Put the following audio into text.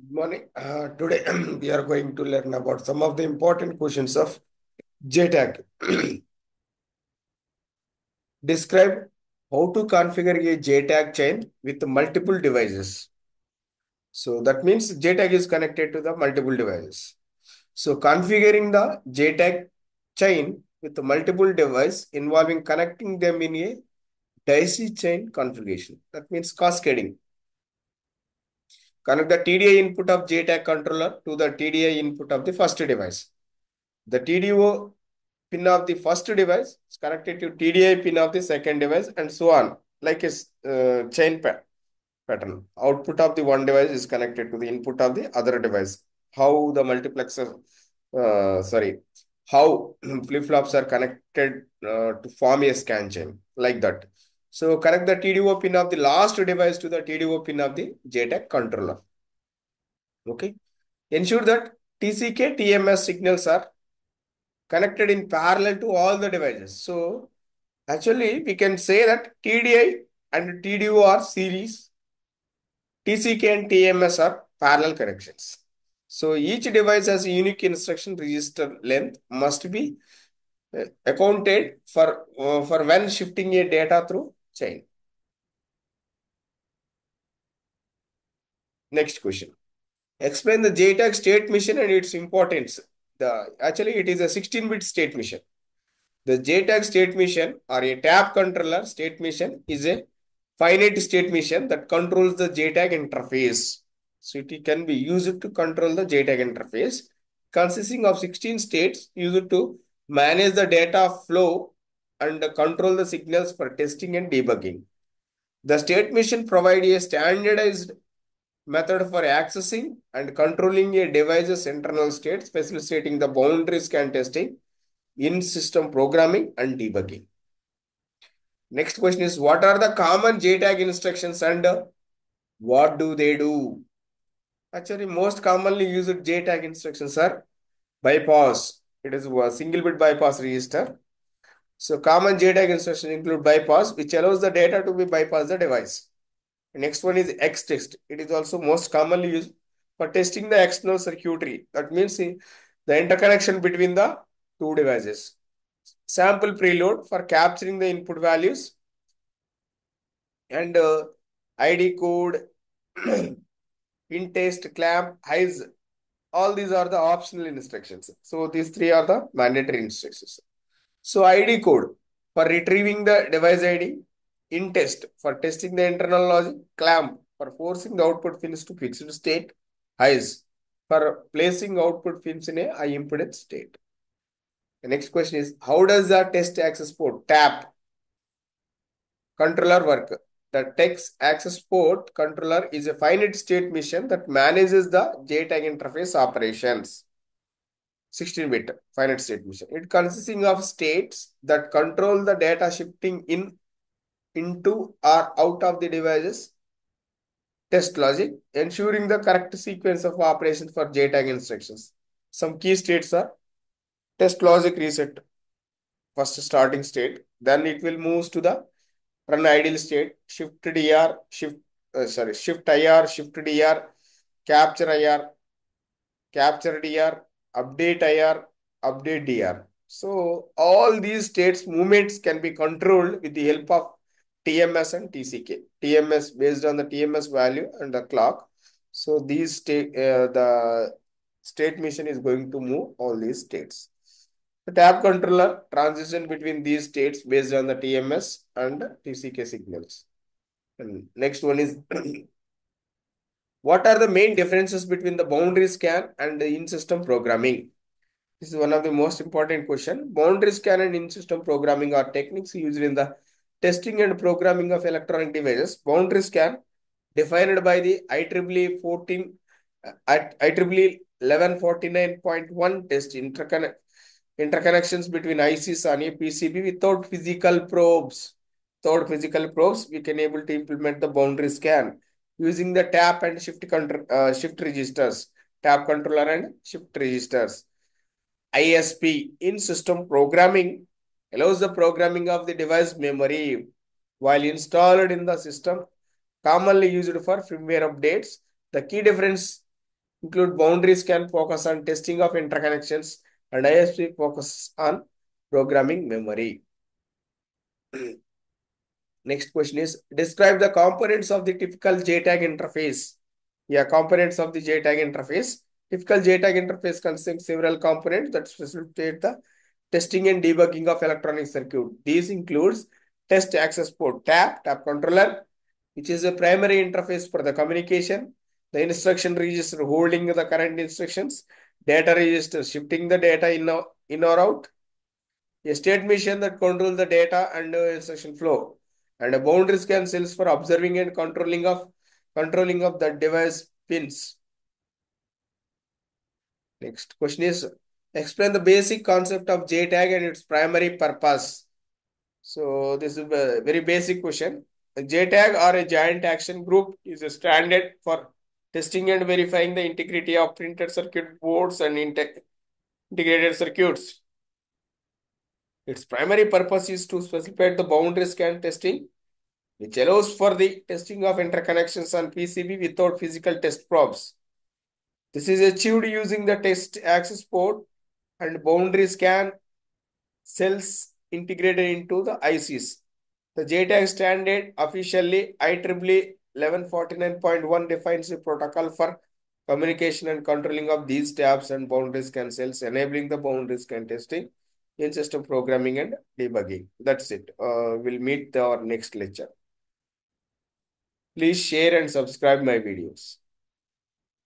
Good morning. Uh, today we are going to learn about some of the important questions of JTAG. Describe how to configure a JTAG chain with multiple devices. So that means JTAG is connected to the multiple devices. So configuring the JTAG chain with multiple device involving connecting them in a daisy chain configuration. That means cascading. Connect the TDI input of JTAG controller to the TDI input of the first device. The TDO pin of the first device is connected to TDI pin of the second device and so on, like a uh, chain pa pattern. Output of the one device is connected to the input of the other device. How the multiplexer, uh, sorry, how flip-flops are connected uh, to form a scan chain, like that. So connect the TDO pin of the last device to the TDO pin of the JTAG controller. Okay. Ensure that TCK, TMS signals are connected in parallel to all the devices. So actually we can say that TDI and TDO are series. TCK and TMS are parallel connections. So each device has unique instruction register length must be uh, accounted for, uh, for when shifting a data through chain. Next question. Explain the JTAG state machine and its importance. The Actually, it is a 16-bit state machine. The JTAG state machine or a tap controller state machine is a finite state machine that controls the JTAG interface. So it can be used to control the JTAG interface consisting of 16 states used to manage the data flow and control the signals for testing and debugging. The state machine provides a standardized method for accessing and controlling a device's internal states, facilitating the boundary scan testing in system programming and debugging. Next question is, what are the common JTAG instructions and what do they do? Actually, most commonly used JTAG instructions are bypass. It is a single bit bypass register. So common JTAG instructions include bypass, which allows the data to be bypassed the device. Next one is EXTEST. It is also most commonly used for testing the external circuitry. That means the interconnection between the two devices. Sample preload for capturing the input values and uh, ID code, in test, clamp, HIGHZ. All these are the optional instructions. So these three are the mandatory instructions. So ID code for retrieving the device ID, in test for testing the internal logic, clamp for forcing the output pins to fixed state, HIGHZ for placing output pins in a high impedance state. The next question is, how does the test access port tap controller work? The test access port controller is a finite state machine that manages the JTAG interface operations. 16-bit finite state machine. It consisting of states that control the data shifting in into or out of the devices test logic, ensuring the correct sequence of operations for JTAG instructions. Some key states are test logic reset, first starting state, then it will move to the run idle state, shift DR, shift, uh, sorry, shift IR, shift DR, capture IR, capture DR, update IR, update DR. So all these states movements can be controlled with the help of TMS and TCK. TMS based on the TMS value and the clock. So these state, uh, the state machine is going to move all these states. The tap controller transition between these states based on the TMS and TCK signals. And next one is what are the main differences between the boundary scan and the in-system programming? This is one of the most important question. Boundary scan and in-system programming are techniques used in the testing and programming of electronic devices. Boundary scan defined by the IEEE 14 uh, at IEEE 1149.1 test interconnect interconnections between ICs on a PCB without physical probes. Without physical probes, we can able to implement the boundary scan using the tap and shift uh, shift registers, tap controller and shift registers. ISP in system programming allows the programming of the device memory while installed in the system, commonly used for firmware updates. The key difference include boundary scan focus on testing of interconnections and ISP focuses on programming memory. Next question is describe the components of the typical JTAG interface. Yeah, components of the JTAG interface. Typical JTAG interface consists several components that facilitate the testing and debugging of electronic circuit. These includes test access port tap, tap controller, which is a primary interface for the communication, the instruction register holding the current instructions, data register shifting the data in, or, in or out, a state machine that controls the data and instruction flow, and a boundary scan cells for observing and controlling of controlling of the device pins. Next question is explain the basic concept of JTAG and its primary purpose. So this is a very basic question. A JTAG or a joint action group is a standard for testing and verifying the integrity of printed circuit boards and integrated circuits. Its primary purpose is to specify the boundary scan testing, which allows for the testing of interconnections on PCB without physical test probes. This is achieved using the test access port and boundary scan cells integrated into the ICs. The JTAG standard officially IEEE 1149.1 defines a protocol for communication and controlling of these taps and boundary scan cells, enabling the boundary scan testing in system programming and debugging. That's it. Uh, we'll meet our next lecture. Please share and subscribe my videos.